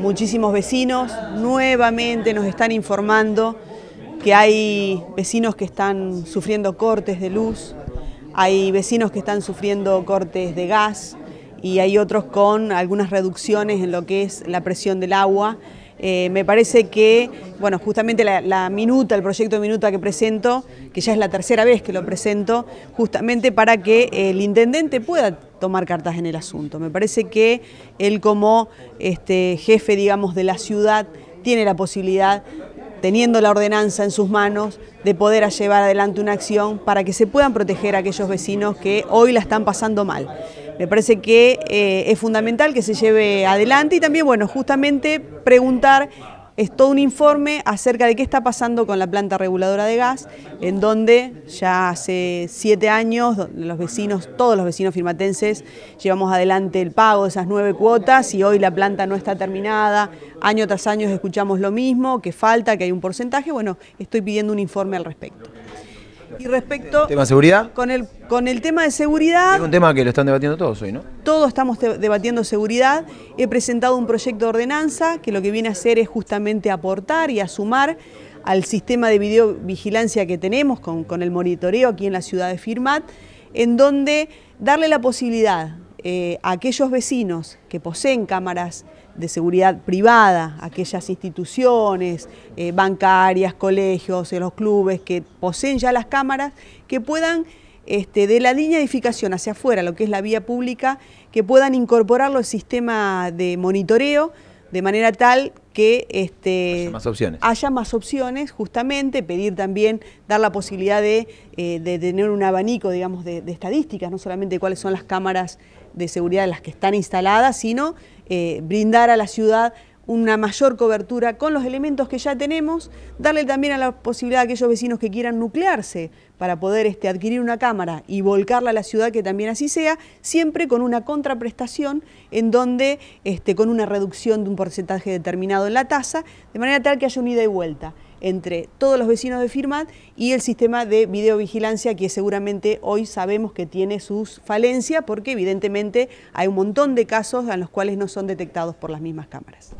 Muchísimos vecinos nuevamente nos están informando que hay vecinos que están sufriendo cortes de luz, hay vecinos que están sufriendo cortes de gas y hay otros con algunas reducciones en lo que es la presión del agua. Eh, me parece que, bueno, justamente la, minuta, el proyecto de minuta que presento, que ya es la tercera vez que lo presento, justamente para que el intendente pueda tomar cartas en el asunto. Me parece que él como este, jefe, digamos, de la ciudad, tiene la posibilidad teniendo la ordenanza en sus manos, de poder llevar adelante una acción para que se puedan proteger a aquellos vecinos que hoy la están pasando mal. Me parece que eh, es fundamental que se lleve adelante y también, bueno, justamente preguntar es todo un informe acerca de qué está pasando con la planta reguladora de gas, en donde ya hace siete años los vecinos, todos los vecinos firmatenses, llevamos adelante el pago de esas nueve cuotas y hoy la planta no está terminada. Año tras año escuchamos lo mismo, que falta, que hay un porcentaje. Bueno, estoy pidiendo un informe al respecto. Y respecto... ¿Tema de seguridad? Con el, con el tema de seguridad... Es un tema que lo están debatiendo todos hoy, ¿no? Todos estamos debatiendo seguridad. He presentado un proyecto de ordenanza que lo que viene a hacer es justamente aportar y a sumar al sistema de videovigilancia que tenemos con, con el monitoreo aquí en la ciudad de Firmat, en donde darle la posibilidad eh, a aquellos vecinos que poseen cámaras de seguridad privada, aquellas instituciones eh, bancarias, colegios, los clubes que poseen ya las cámaras, que puedan este, de la línea de edificación hacia afuera, lo que es la vía pública, que puedan incorporarlo al sistema de monitoreo, de manera tal que este, haya, más opciones. haya más opciones, justamente, pedir también, dar la posibilidad de, eh, tener un abanico, digamos, de, estadísticas, no solamente cuáles son las cámaras de seguridad las que están instaladas, sino eh, brindar a la ciudad una mayor cobertura con los elementos que ya tenemos, darle también a la posibilidad a aquellos vecinos que quieran nuclearse para poder este, adquirir una cámara y volcarla a la ciudad, que también así sea, siempre con una contraprestación en donde, este, con una reducción de un porcentaje determinado en la tasa, de manera tal que haya un ida y vuelta entre todos los vecinos de Firmat y el sistema de videovigilancia que seguramente hoy sabemos que tiene sus falencias porque evidentemente hay un montón de casos en los cuales no son detectados por las mismas cámaras.